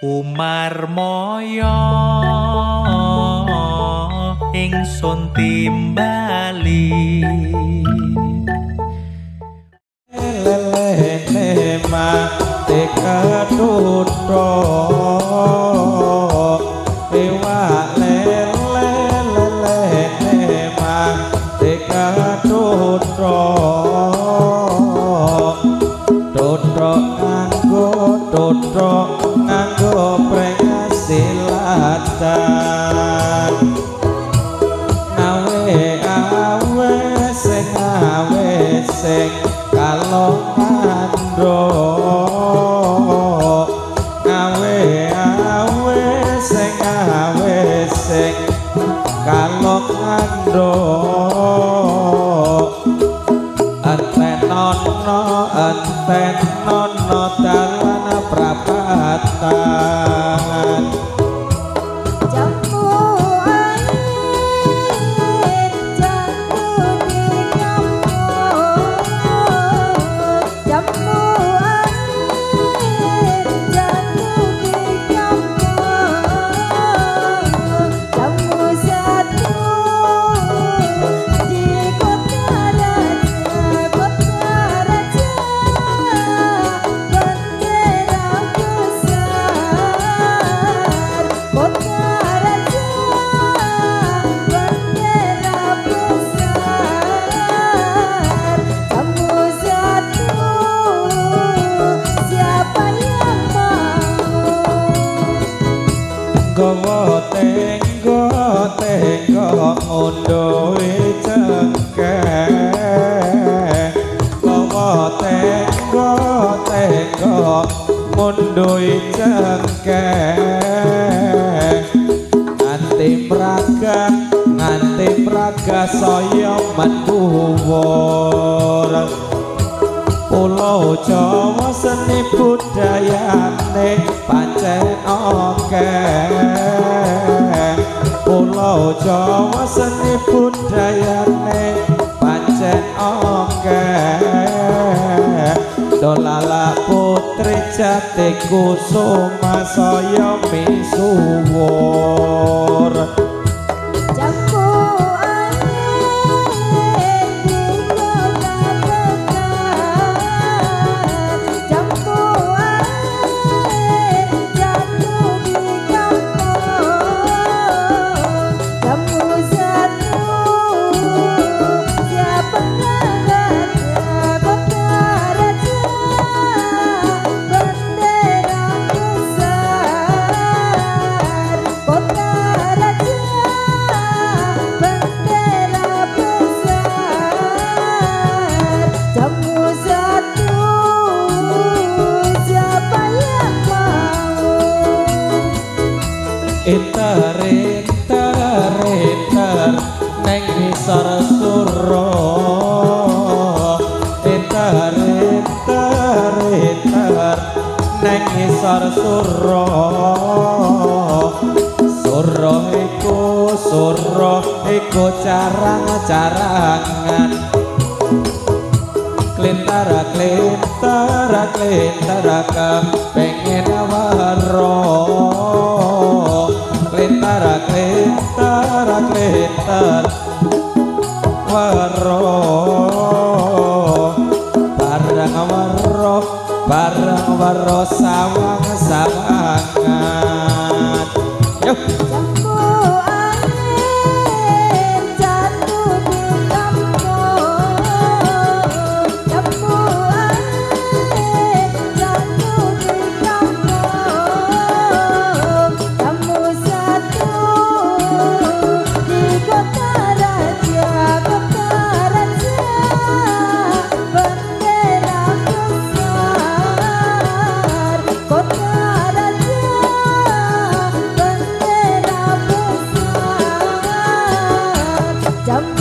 Umar moyo ingsun timbali. Lele mate kadutro ewa lele lele mate kadutro dutro nganggo dutro nganggo prengasilatan awe awe sing awe sing kalongandro awe awe sing awe sing kalongandro enten nono enten nono mundoe cengkeh? Nganti praga nganti praga saya menduwur Pulau Jawa seni budayane pancen akeh Jawa seni budayane pancen akeh. Dolala putri jati kusuma saya misuwur sarsura etar etar etar nang isor sura sura iku sura iku carang-carangan. Klentara klentara klentara ka pengen waro. Klentara klentara klentara waro sawang sawangan. Yo campur dẫm